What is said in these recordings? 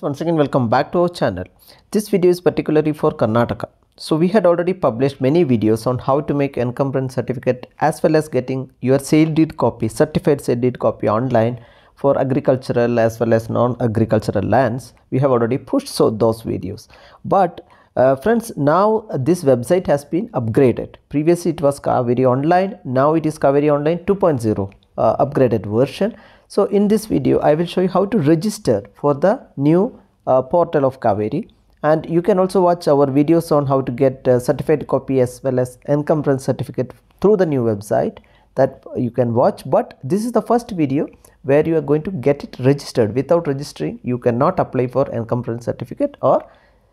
Once again welcome back to our channel. This video is particularly for Karnataka. So we had already published many videos on how to make encumbrance certificate as well as getting your sale deed copy, certified sale deed copy online for agricultural as well as non-agricultural lands. We have already pushed so those videos. But uh, friends now this website has been upgraded. Previously it was Kaveri Online. Now it is Kaveri Online 2.0 uh, upgraded version. So in this video I will show you how to register for the new uh, portal of Kaveri. And you can also watch our videos on how to get uh, certified copy as well as encumbrance certificate through the new website that you can watch. But this is the first video where you are going to get it registered. Without registering you cannot apply for encumbrance certificate or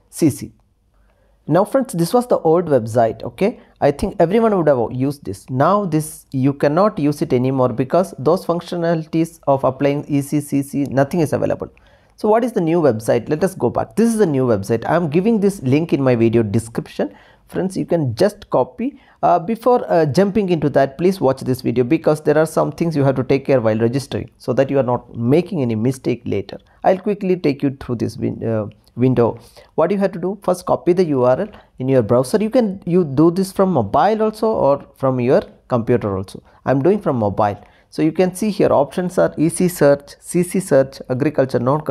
CC now friends this was the old website okay? I think everyone would have used this. Now this you cannot use it anymore because those functionalities of applying eccc nothing is available. So what is the new website? Let us go back. This is the new website. I am giving this link in my video description. Friends you can just copy. Uh, before uh, jumping into that please watch this video because there are some things you have to take care while registering so that you are not making any mistake later. I'll quickly take you through this uh, window. What you have to do first copy the url in your browser. You can you do this from mobile also or from your computer also. I'm doing from mobile. So you can see here options are ec search cc search agriculture non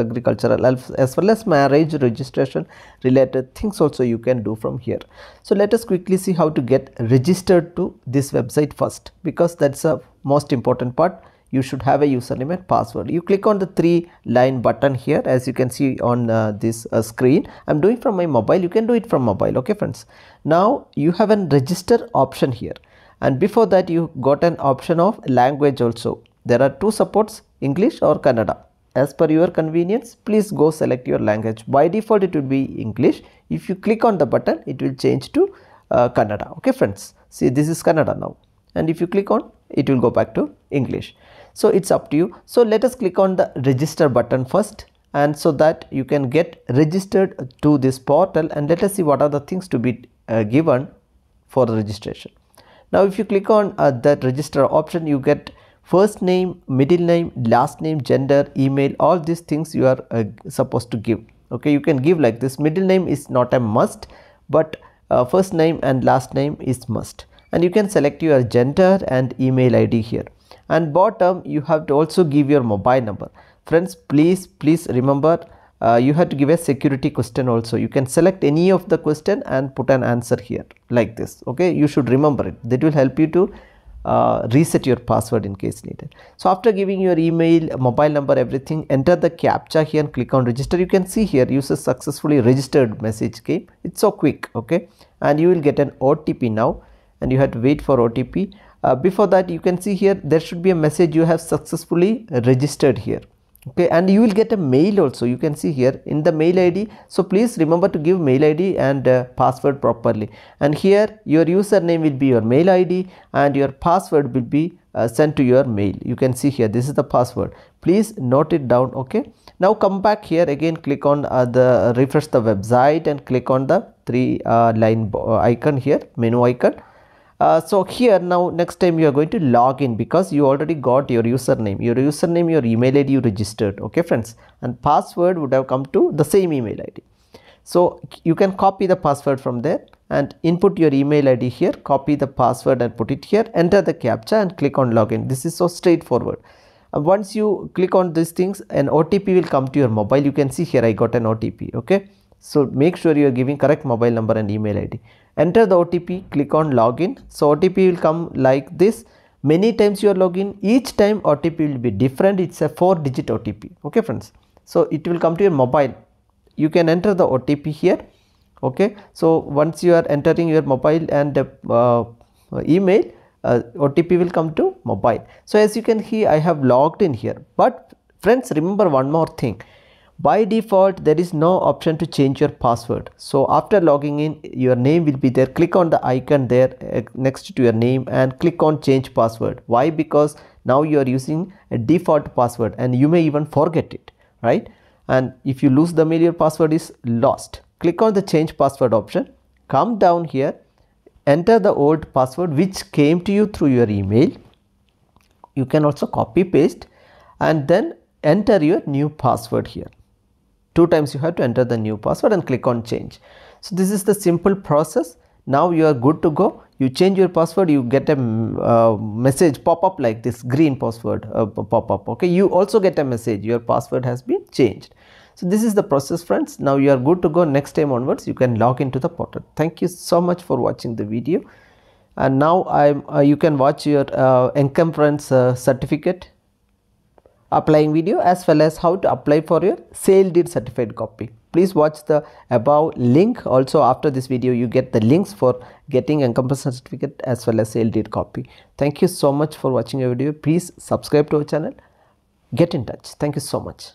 agricultural as well as marriage registration related things also you can do from here. So let us quickly see how to get registered to this website first because that's a most important part you should have a username and password. You click on the three line button here as you can see on uh, this uh, screen. I'm doing from my mobile. You can do it from mobile okay friends? Now you have an register option here. And before that you got an option of language also. There are two supports english or kannada. As per your convenience please go select your language. By default it will be english. If you click on the button it will change to uh, kannada okay friends? See this is kannada now. And if you click on it will go back to english so it's up to you. So let us click on the register button first. And so that you can get registered to this portal. And let us see what are the things to be uh, given for the registration. Now if you click on uh, that register option you get first name middle name last name gender email all these things you are uh, supposed to give. Okay you can give like this. Middle name is not a must but uh, first name and last name is must. And you can select your gender and email id here and bottom you have to also give your mobile number. Friends please please remember uh, you have to give a security question also. You can select any of the question and put an answer here like this okay? You should remember it. That will help you to uh, reset your password in case needed. So after giving your email mobile number everything enter the captcha here and click on register. You can see here user successfully registered message came it's so quick okay? And you will get an otp now. And you have to wait for otp uh, before that you can see here there should be a message you have successfully registered here. Okay and you will get a mail also. You can see here in the mail id so please remember to give mail id and uh, password properly. And here your username will be your mail id and your password will be uh, sent to your mail. You can see here this is the password. Please note it down okay? Now come back here. Again click on uh, the refresh the website and click on the three uh, line uh, icon here menu icon uh, so here now next time you are going to log in because you already got your username. Your username your email id you registered okay friends? And password would have come to the same email id so you can copy the password from there and input your email id here copy the password and put it here enter the captcha and click on login. This is so straightforward. Uh, once you click on these things an otp will come to your mobile. You can see here i got an otp okay so make sure you are giving correct mobile number and email id enter the otp click on login. So otp will come like this. Many times you are login each time otp will be different. It's a four digit otp okay friends? So it will come to your mobile. You can enter the otp here. Okay? So once you are entering your mobile and uh, email uh, otp will come to mobile. So as you can see i have logged in here. But friends remember one more thing by default there is no option to change your password. So after logging in your name will be there. Click on the icon there uh, next to your name and click on change password. Why? Because now you are using a default password and you may even forget it right? And if you lose the mail your password is lost. Click on the change password option. Come down here. Enter the old password which came to you through your email. You can also copy paste and then enter your new password here two times you have to enter the new password and click on change. So this is the simple process. Now you are good to go. You change your password you get a uh, message pop up like this green password uh, pop up okay? You also get a message. Your password has been changed. So this is the process friends. Now you are good to go. Next time onwards you can log into the portal. Thank you so much for watching the video. And now i'm uh, you can watch your uh, encumbrance uh, certificate applying video as well as how to apply for your sale deed certified copy. Please watch the above link. Also after this video you get the links for getting encumbrance certificate as well as sale deed copy. Thank you so much for watching your video. Please subscribe to our channel. Get in touch. Thank you so much